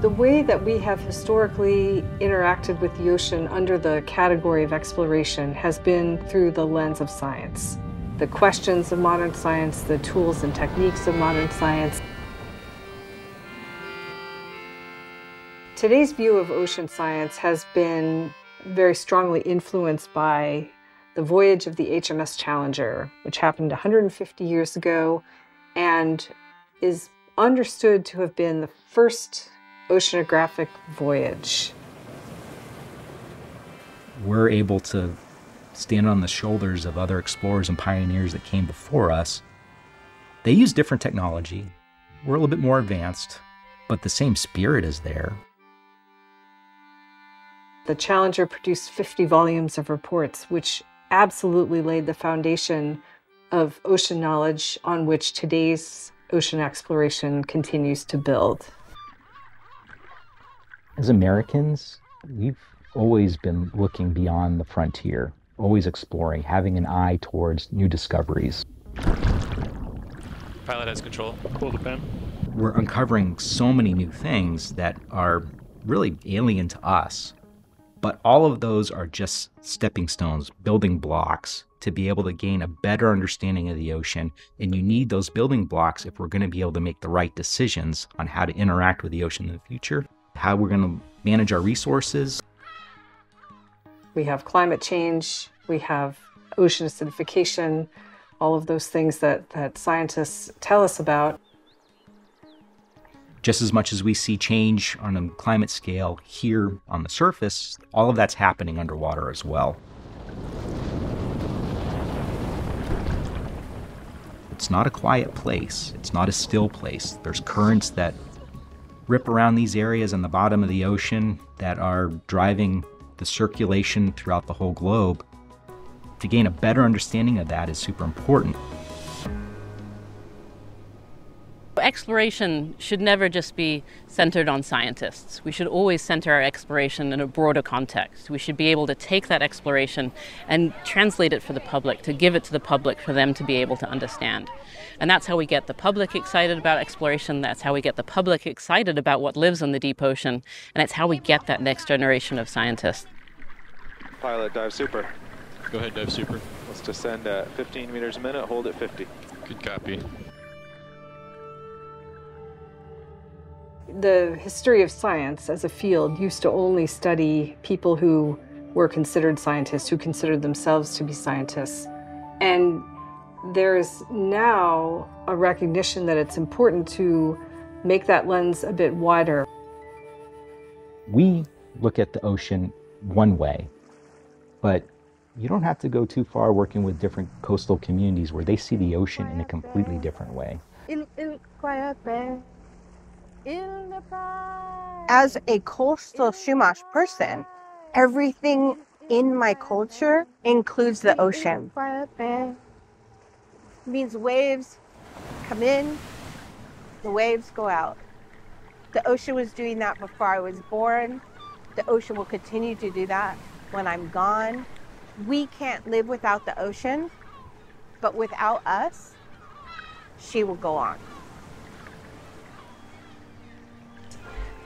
The way that we have historically interacted with the ocean under the category of exploration has been through the lens of science. The questions of modern science, the tools and techniques of modern science. Today's view of ocean science has been very strongly influenced by the voyage of the HMS Challenger, which happened 150 years ago and is understood to have been the first oceanographic voyage. We're able to stand on the shoulders of other explorers and pioneers that came before us. They use different technology. We're a little bit more advanced, but the same spirit is there. The Challenger produced 50 volumes of reports, which absolutely laid the foundation of ocean knowledge on which today's ocean exploration continues to build. As Americans, we've always been looking beyond the frontier, always exploring, having an eye towards new discoveries. Pilot has control. Pull the pin. We're uncovering so many new things that are really alien to us. But all of those are just stepping stones, building blocks to be able to gain a better understanding of the ocean. And you need those building blocks if we're going to be able to make the right decisions on how to interact with the ocean in the future how we're going to manage our resources. We have climate change, we have ocean acidification, all of those things that, that scientists tell us about. Just as much as we see change on a climate scale here on the surface, all of that's happening underwater as well. It's not a quiet place. It's not a still place. There's currents that rip around these areas on the bottom of the ocean that are driving the circulation throughout the whole globe. To gain a better understanding of that is super important. Exploration should never just be centered on scientists. We should always center our exploration in a broader context. We should be able to take that exploration and translate it for the public, to give it to the public for them to be able to understand. And that's how we get the public excited about exploration. That's how we get the public excited about what lives in the deep ocean. And it's how we get that next generation of scientists. Pilot, dive super. Go ahead, dive super. Let's descend at 15 meters a minute, hold at 50. Good copy. The history of science as a field used to only study people who were considered scientists, who considered themselves to be scientists. And there is now a recognition that it's important to make that lens a bit wider. We look at the ocean one way, but you don't have to go too far working with different coastal communities where they see the ocean in a completely different way. As a coastal Chumash person, everything in my culture includes the ocean. It means waves come in, the waves go out. The ocean was doing that before I was born. The ocean will continue to do that when I'm gone. We can't live without the ocean, but without us, she will go on.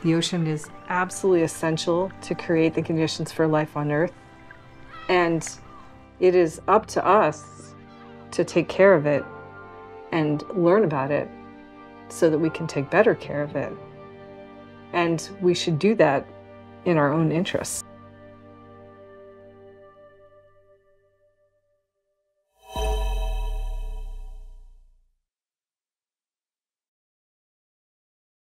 The ocean is absolutely essential to create the conditions for life on Earth. And it is up to us to take care of it and learn about it so that we can take better care of it. And we should do that in our own interests.